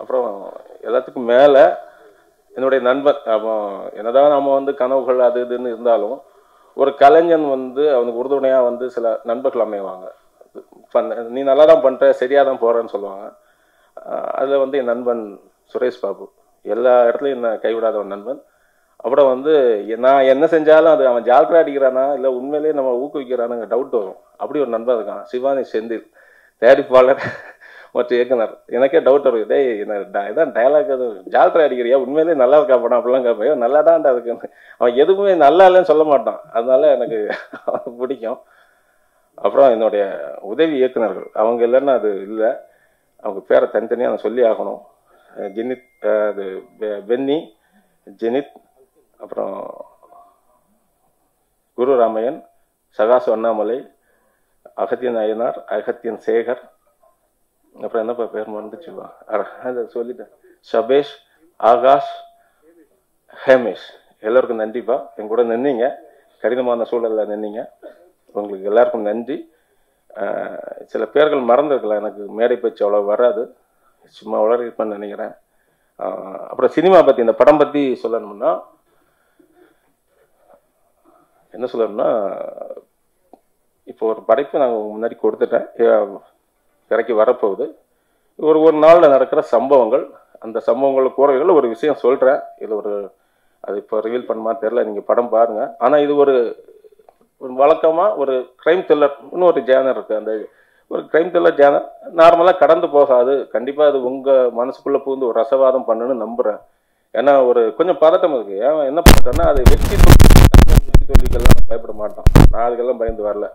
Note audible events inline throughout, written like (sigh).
அப்புறம் எல்லாத்துக்கும் மேலே என்னுடைய நண்பன் அப்போ என்னதான் நம்ம வந்து கனவுகள் அது இதுன்னு இருந்தாலும் ஒரு கலைஞன் வந்து அவனுக்கு உறுதுணையாக வந்து சில நண்பர்கள் அமைவாங்க. பண்ண நீ நல்லா தான் பண்ணுற சரியாக தான் போகிறேன்னு சொல்லுவாங்க அதில் வந்து என் நண்பன் சுரேஷ் பாபு. எல்லா இடத்துலையும் என்ன கைவிடாத ஒரு நண்பன். அப்புறம் வந்து நான் என்ன செஞ்சாலும் அது அவன் ஜால்ரா அடிக்கிறானா இல்லை உண்மையிலேயே நம்ம ஊக்குவிக்கிறானுங்க டவுட் வரும். அப்படி ஒரு நண்பன் இருக்கான் சிவானி செந்தில் தயாரிப்பாளர். மற்றும் இயக்குனர். எனக்கே டவுட் வருது டேய் என்ன ட- இதான் டயலாக் அது ஜால்ரா அடிக்கிறியா? உண்மையிலேயே நல்லா இருக்கா படம்? அப்படிலாம் கேட்பேன். நல்லா தான்டா அதுக்கு அவன் எதுவுமே நல்லா இல்லைன்னு சொல்ல மாட்டான். அதனால எனக்கு (laughs) பிடிக்கும். அப்புறம் என்னுடைய உதவி இயக்குநர்கள் அவங்க இல்லைன்னா அது இல்லை. அவங்க பேரை தனித்தனியாக நான் சொல்லி ஆகணும். ஜெனித் அது பென்னி ஜெனித் அப்புறம் குரு ராமையன் சகாசு அண்ணாமலை அகத்தியன் அய்யனார் அகத்தியன் சேகர் அப்புறம் என்னப்பா பேர் மறந்துச்சுப்பா அட, அதை சொல்லிட்டேன். சபேஷ் ஆகாஷ் ஹேமேஷ். எல்லோருக்கும் நன்றிப்பா. என் கூட நின்னீங்க. கடினமான சூழலில் நின்னீங்க. உங்களுக்கு எல்லாருக்கும் நன்றி. சில பேர்கள் மறந்துருக்கலாம். எனக்கு மேடை பேச்சு அவ்வளோ வராது. சும்மா வளர்ப்பேன்னு நினைக்கிறேன். அப்புறம் சினிமா பற்றி இந்த படம் பற்றி சொல்லணும்னா என்ன சொல்லணும்னா இப்போ ஒரு படைப்பு நாங்கள் முன்னாடி கொடுத்துட்டேன். அஹ், திரைக்கு வரப்போகுது. ஒரு ஒரு நாளில் நடக்கிற சம்பவங்கள் அந்த சம்பவங்கள் கூறவைகள் ஒரு விஷயம் சொல்கிறேன் இது ஒரு அது இப்போ ரிவீல் பண்ணுமா தெரில நீங்கள் படம் பாருங்கள் ஆனால் இது ஒரு ஒரு வழக்கமாக ஒரு க்ரைம் த்ரில்லர்னு இன்னும் ஒரு ஜேனர் இருக்குது அந்த ஒரு க்ரைம் த்ரில்லர் ஜேனர் நார்மலாக கடந்து போகாது. கண்டிப்பாக அது உங்கள் மனசுக்குள்ளே பூந்து ஒரு ரசவாதம் பண்ணுன்னு நம்புகிறேன் ஏன்னா ஒரு கொஞ்சம் பதட்டம் இருக்குது ஏன் என்ன பண்ணுறேன்னா அது வெற்றி தோல்வி வெற்றி பயப்பட மாட்டான் நான் அதுக்கெல்லாம் பயந்து வரல.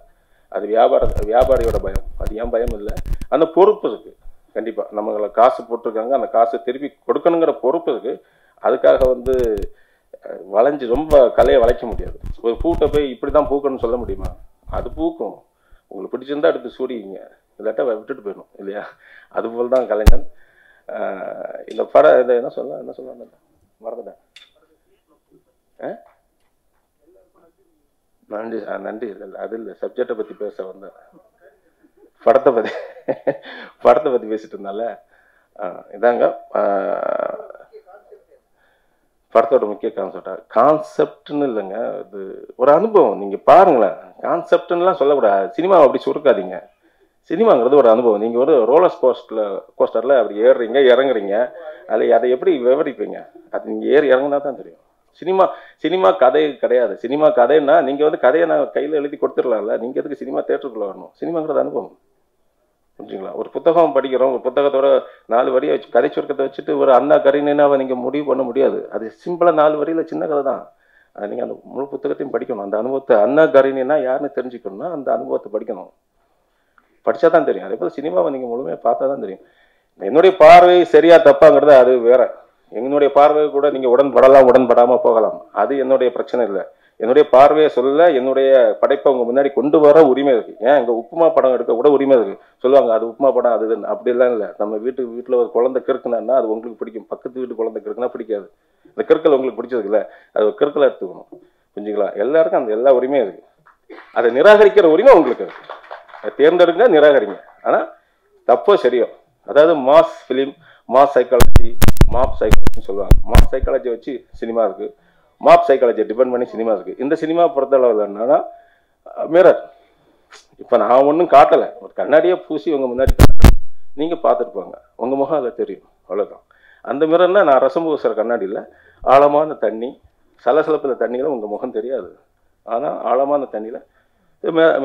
அது வியாபார வியாபாரியோட பயம். அது ஏன் பயம் இல்லை? அந்த பொறுப்பு இருக்கு. கண்டிப்பாக நம்மளை காசு போட்டிருக்காங்க. அந்த காசை திருப்பி கொடுக்கணுங்கிற பொறுப்பு இருக்கு. அதுக்காக வந்து வளைஞ்சு ரொம்ப கலையை வளைக்க முடியாது. ஒரு பூட்டை போய் இப்படி தான் பூக்கணும்னு சொல்ல முடியுமா? அது பூக்கும். உங்களுக்கு பிடிச்சிருந்தா எடுத்து சூடிங்க இல்லாட்டா விட்டுட்டு போயிடும் இல்லையா? அதுபோல் தான் கலைஞன். இந்த படம் இதை என்ன சொல்ல என்ன சொல்ல மறந்துட்டேன். ஆ நன்றி ஆ, நன்றி. இல்லை இல்லை அது இல்லை. சப்ஜெக்டை பற்றி பேச வந்தேன். படத்தை பற்றி படத்தை பற்றி பேசிட்டு இருந்தால? இதாங்க படத்தோட முக்கிய கான்செப்டா கான்செப்ட்னு இல்லைங்க இது ஒரு அனுபவம். நீங்கள் பாருங்களேன். கான்செப்ட்னுலாம் சொல்லக்கூடாது. சினிமாவை அப்படி சுருக்காதீங்க. சினிமாங்கிறது ஒரு அனுபவம். நீங்கள் ஒரு ரோலர்ஸ் கோஸ்டில் கோஸ்டரில் அப்படி ஏறுறீங்க இறங்குறீங்க. அதில் அதை எப்படி விவரிப்பீங்க? அது நீங்கள் ஏறி இறங்குனா தான் தெரியும். சினிமா சினிமா கதை கிடையாது. சினிமா கதைன்னா நீங்கள் வந்து கதையை நான் கையில் எழுதி கொடுத்துடலாம்ல. நீங்கள் எதுக்கு சினிமா தேட்டருக்குள்ளே வரணும்? சினிமாங்கிறது அனுபவம். புரிஞ்சுங்களா? ஒரு புத்தகம் படிக்கிறோம். ஒரு புத்தகத்தோட நாலு வரியை வச்சு கதை சுருக்கத்தை வச்சுட்டு ஒரு அண்ணா கரினாவை நீங்கள் முடிவு பண்ண முடியாது. அது சிம்பிளாக நாலு வரியில் சின்ன கதை தான். அது நீங்கள் அந்த முழு புத்தகத்தையும் படிக்கணும். அந்த அனுபவத்தை அண்ணா கரினா யாருன்னு தெரிஞ்சுக்கணும்னா அந்த அனுபவத்தை படிக்கணும். படிச்சா தான் தெரியும். அதே போல் சினிமாவை நீங்கள் முழுமையாக பார்த்தா தான் தெரியும். என்னுடைய பார்வை சரியா தப்பாங்கிறது அது வேற. என்னுடைய பார்வை கூட நீங்கள் உடன்படலாம் உடன்படாமல் போகலாம். அது என்னுடைய பிரச்சனை இல்லை. என்னுடைய பார்வையை சொல்ல என்னுடைய படைப்பை உங்க முன்னாடி கொண்டு வர உரிமை இருக்கு. ஏன்? இங்க உப்புமா படம் எடுக்க கூட உரிமை இருக்கு. சொல்லுவாங்க அது உப்புமா படம் அது அப்படிலாம் இல்லை. நம்ம வீட்டு வீட்டில் ஒரு குழந்தை கிறுக்குனா அது உங்களுக்கு பிடிக்கும். பக்கத்து வீட்டு குழந்தை கிறுக்குனா பிடிக்காது. அந்த கிறுக்கல் உங்களுக்கு பிடிச்சதுக்குல்ல அது ஒரு கிறுக்கலை எடுத்துக்கணும். புரிஞ்சுங்களா? எல்லாருக்கும் அந்த எல்லா உரிமையும் இருக்கு. அதை நிராகரிக்கிற உரிமை உங்களுக்கு இருக்கு. அதை தேர்ந்தெடுங்க நிராகரிங்க. ஆனா தப்போ சரியோ? அதாவது mass film mass psychology mob சைக்காலஜின்னு சொல்லுவாங்க. மாப் சைக்காலஜி வச்சு சினிமா இருக்கு. மாப் சைக்காலஜியை டிபெண்ட் பண்ணி சினிமா இருக்கு. இந்த சினிமா பொறுத்தளவில் என்னன்னா மிரர் இப்போ நான் ஒன்றும் காட்டலை. ஒரு கண்ணாடியே பூசி உங்கள் முன்னாடி நீங்கள் பார்த்துருப்பாங்க உங்கள் முகம் அதில் தெரியும். அவ்வளோதான் அந்த மிரர்னா நான் ரசம் பூசுகிற கண்ணாடியில் ஆழமான தண்ணி சலசலப்பில் தண்ணியில் உங்கள் முகம் தெரியாது. ஆனால் ஆழமான தண்ணியில்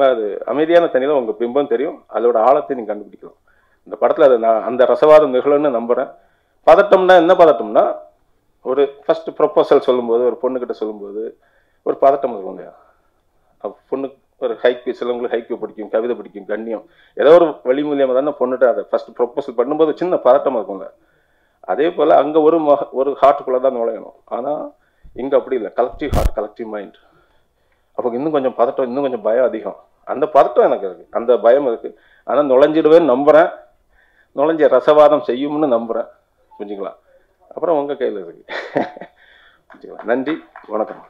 அது அமைதியான தண்ணியில் உங்கள் பிம்பம் தெரியும். அதோட ஆழத்தை நீங்கள் கண்டுபிடிக்கலாம். இந்த படத்தில் அதை நான் அந்த ரசவாதம் நிகழும்னு நம்புகிறேன் பதட்டம்னா என்ன பதட்டம்னா ஒரு ஃபர்ஸ்ட் ப்ரொப்போசல் சொல்லும்போது ஒரு பொண்ணுக்கிட்ட சொல்லும்போது ஒரு பதட்டம் இருக்கும் பொண்ணுக்கு ஒரு ஹைக்கு சிலவங்களுக்கு ஹைக்கு பிடிக்கும் கவிதை பிடிக்கும் கண்ணியம். ஏதோ ஒரு வழி மூலியமாக தானே பொண்ணுகிட்ட அதை ஃபர்ஸ்ட் ப்ரொப்போசல் பண்ணும்போது சின்ன பதட்டமாக இருக்குங்க. அதே போல் அங்கே ஒரு மக ஒரு ஹார்ட்டுக்குள்ளே தான் நுழையணும். ஆனால் இங்கே அப்படி இல்லை. கலெக்டிவ் ஹார்ட் கலெக்டிவ் மைண்ட் அப்போ இன்னும் கொஞ்சம் பதட்டம் இன்னும் கொஞ்சம் பயம் அதிகம். அந்த பதட்டம் எனக்கு இருக்குது அந்த பயம் இருக்குது ஆனால் நுழைஞ்சிடுவேன்னு நம்புறேன். நுழைஞ்ச ரசவாதம் செய்யும்னு நம்புறேன். புரிஞ்சுங்களா அப்புறம் உங்கள் கையில் இருக்கு. புரிஞ்சுங்களா நன்றி. வணக்கம்.